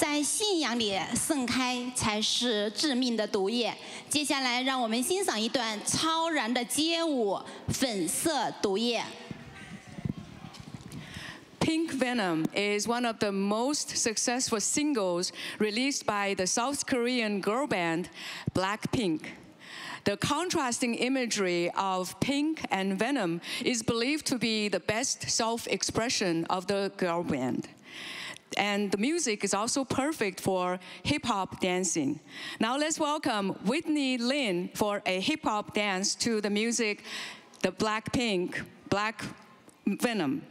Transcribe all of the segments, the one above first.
在信仰里盛开才是致命的毒液接下来让我们欣赏一段超然的街舞粉色毒液 pink venom is one of the most successful singles released by the south korean girl band black pink the contrasting imagery of pink and venom is believed to be the best selfexpression of the girl band and the music is also perfect for hip hop dancing. Now let's welcome Whitney Lin for a hip hop dance to the music, the Blackpink, Black Venom.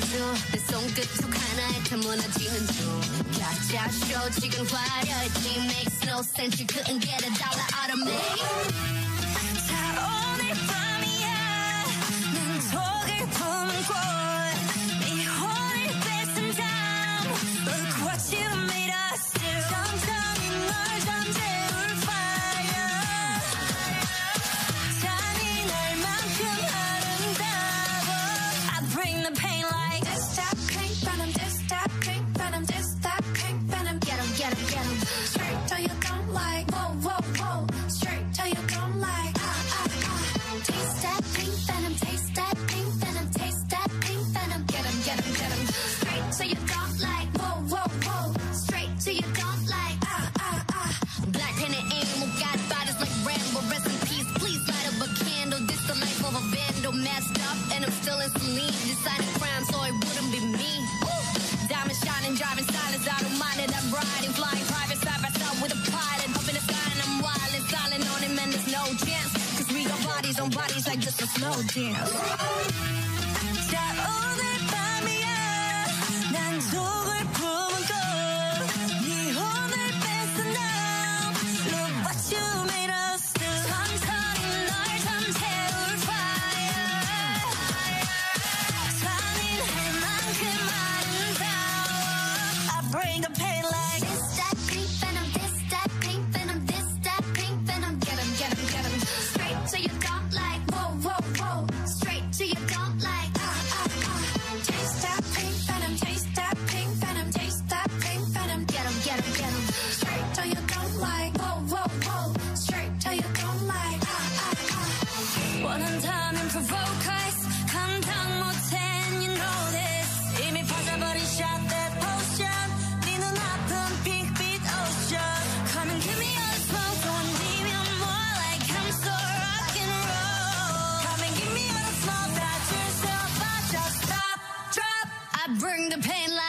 줘. 내 손끝속 하나에 다 중. 가짜 지금 화려했지. Makes no sense. You couldn't get a dollar out of me. like whoa, whoa, whoa. Straight to your dunk like ah, uh, ah, uh, ah. Uh. Black painted animal got bodies like Rambo. Rest in peace, please light up a candle. This the life of a vandal. Messed up and I'm still in some lead. Decided crime so it wouldn't be me. Diamond shining, driving silence. I don't mind it. I'm riding, flying private side by side with a pilot. Up in the sky and I'm wild and silent on him and there's no chance. Cause we got bodies on bodies like just a slow dance. bring the pain like this, that, pink venom, this, that, pink venom, this, that, pink venom. Get him, get him, get him. Straight to your dome like whoa, whoa, whoa. Straight to your dome like ah, ah, ah. Taste that pink venom, taste that pink venom, taste that pink venom. Get him, get him, get him. Straight to your dome like whoa, whoa, whoa. Straight to your dome like ah, ah, ah. One on time and provoke us. Come down. bring the pain like.